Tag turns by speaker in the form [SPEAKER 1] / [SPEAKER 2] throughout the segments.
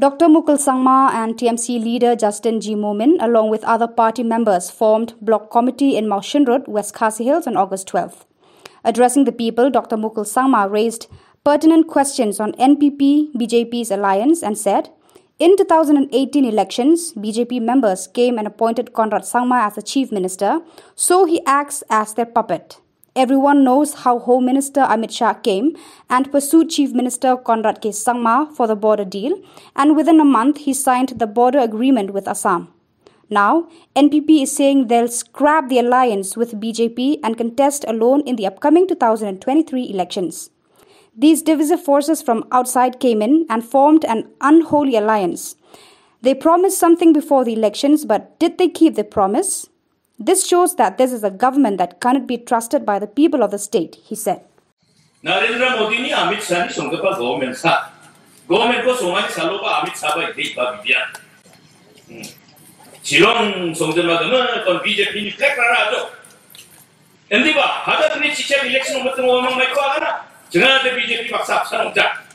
[SPEAKER 1] Dr. Mukul Sangma and TMC leader Justin G. Momin, along with other party members, formed block committee in Mawshynrut, West Khasi Hills on August 12th. Addressing the people, Dr. Mukul Sangma raised pertinent questions on NPP BJP's alliance and said, in 2018 elections, BJP members came and appointed Conrad Sangma as the chief minister, so he acts as their puppet. Everyone knows how Home Minister Amit Shah came and pursued Chief Minister Conrad K. Sangma for the border deal, and within a month he signed the border agreement with Assam. Now, NPP is saying they'll scrap the alliance with BJP and contest alone in the upcoming 2023 elections. These divisive forces from outside came in and formed an unholy alliance. They promised something before the elections, but did they keep their promise? This shows that this is a government that cannot be trusted by the people of the state, he said.
[SPEAKER 2] Narendra Modi ni Amit Shah ni Shongapa government sa. Government ko songani salo ba Amit Shah ba idei ba bidya. Hmm. Shillong Songjama gama eh, kon BJP ni crack ra jo. Endi ba hadat ni chicha election umat mo mang mai ko agana. Jangan ada BJP maksa absan ujak.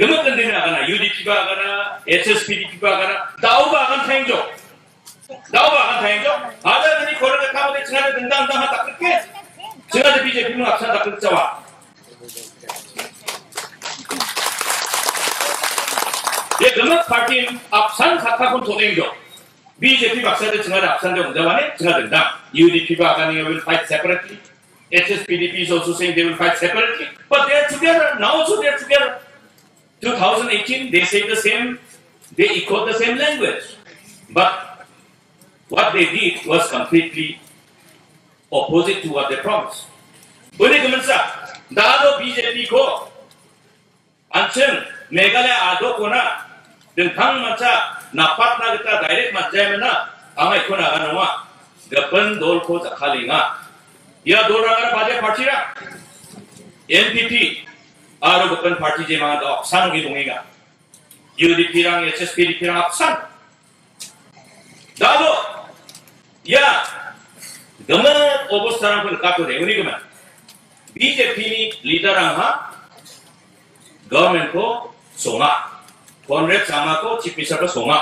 [SPEAKER 2] Gama kan dina agana UDP ba agana SSPDP ba agana. Tau ba agan thank you. 나오가 하건 타행죠 하다드니 거래가 타고대 정하대 등당당 하다 그렇게 정하대 BJP는 앞산다 그렇자와 예, 그러면 파티 앞산 사타군 도행죠 BJP 박사들 증하대 앞산대 운자만에 증하된다. UDP가 아가니 will fight separately. HSPDP is also saying they will fight separately. But they are together. Now also they are together. 2018, they say the same, they echo the same language. But What they did was completely opposite to what they promised. उन्हें कमेंसा दादो BJP को अंचन मेघालय आदो को ना दिनथां मचा नापात ना Gita direct मचाए में ना आंगे को ना गनुआ गपन दोल को जखालेगा यह दोल अगर बाजे पार्टी रा एनपीपी आरो गपन पार्टी जे माँ दो अक्सान होगी दूंगेगा यूडीपी रंग एचएसपी डीपी रंग अक्सान या गमन ඔබස්ථානවල කපුද එවනිකම बीजेपी लीडर हा गवर्नमेंट को सोमा कांग्रेस सामा को चीफ को सोमा